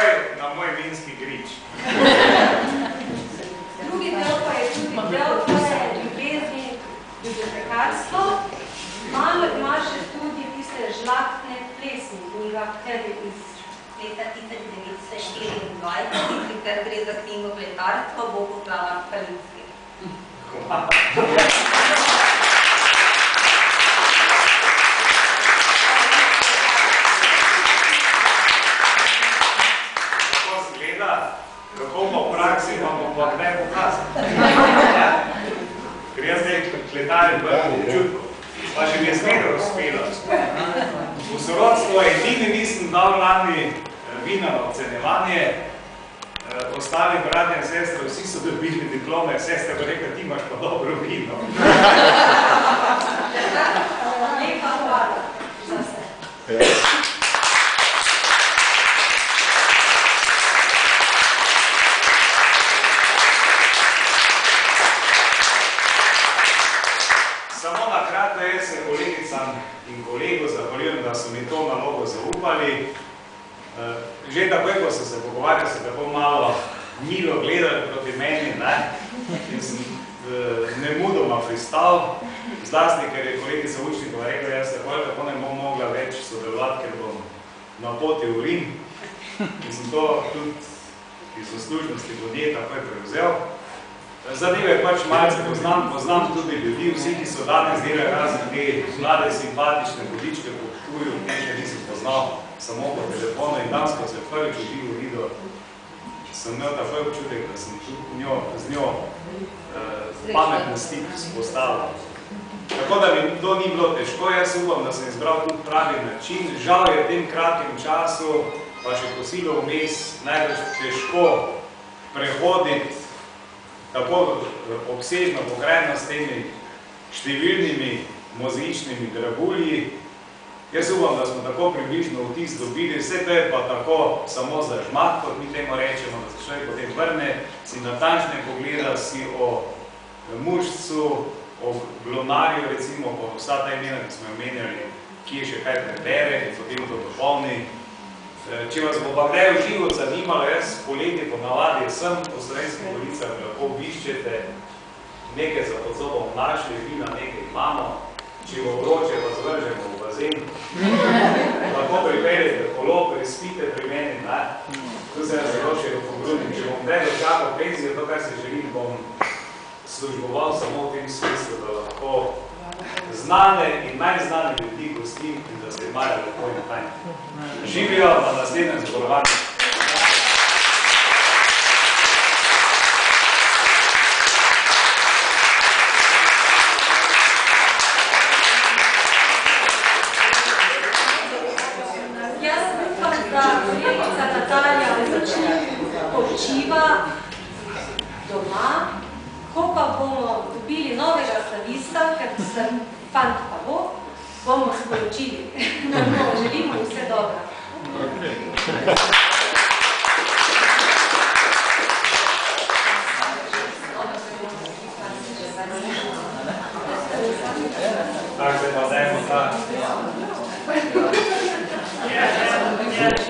takoj na moj vinski grič. Drugi del pa je tudi del tvoje ljubezni, ljubeznikarstvo. Malo imaš še tudi tiste žlahtne plesni v knjigah tebi iz leta 1924, sicer gre za knjigo Pletarstvo, bo poplava Kalinski. Kako kako pa v praksi imamo pa kdaj pokazati. Ker jaz zdaj kletarjem v občutku. Pa še mi je zmeraj uspelo. V sorodstvu edini nisem dal lani vina na ocenjevanje, ostali bratje in sestre, vsi so dobili diplome, sestre pa rekel, ti imaš pa dobro vino. Lepa hvala za vse. Samo na kratko jaz se kolegicam in kolegu zahvaljujem, da so mi to nalogo zaupali. Že takoj, ko sem se pogovarjal, se tako malo milo gledali proti meni, ne? in sem nemudoma pristal, zlasti, ker je kolegica Učnikova rekla, jaz se bolj tako ne bom mogla več sodelovati, ker bom na poti v Rim. In sem to tudi iz uslužnosti vodje takoj prevzel. Zadeve pač malce poznam, poznam tudi ljudi, vsi, ki so danes delali razen te mlade, simpatične vodičke po te še nisem poznal, samo po telefonu in danes, ko se prvič v živo videl, sem imel takoj občutek, da sem tudi njo, z njo eh, pametno stik spostavil. Tako da mi to ni bilo težko, jaz upam, da sem izbral tudi pravi način. Žal je v tem kratkem času, pa še kosilo vmes, največ težko prehoditi tako obsežno pokrajno s temi številnimi mozičnimi dragulji. Jaz upam, da smo tako približno vtis dobili, vse to je pa tako samo za žmat, kot mi temu rečemo, da se človek potem vrne, si natančne pogleda, si o mužcu, o glonarju, recimo, po vsa ta imena, ki smo jo menjali, ki je še kaj prebere in potem to dopolni. Če vas bo pa kdaj v život zanimalo, jaz poleti po navadi sem po slovenskih ulicah, lahko obiščete, nekaj za pod zobom našli, vina nekaj imamo, če bo vroče, pa zvržemo v bazen, lahko pripeljete kolo, prespite pri meni, ne? Tu se jaz zelo še pogrudim. Če bom kdaj dočakal penzijo, to, kar se želim, bom služboval samo v tem smislu, da lahko znane in najznane ljudi gostim in da se imajo lepo in fajn. Živijo na naslednjem zborovanju. Kolegica Natalija začne počiva doma, Ko pa bomo dobili novega slavista, ker sem fant pa bo, bomo sporočili. no, želimo vse dobro. Okay. Tako, zdaj pa zdaj.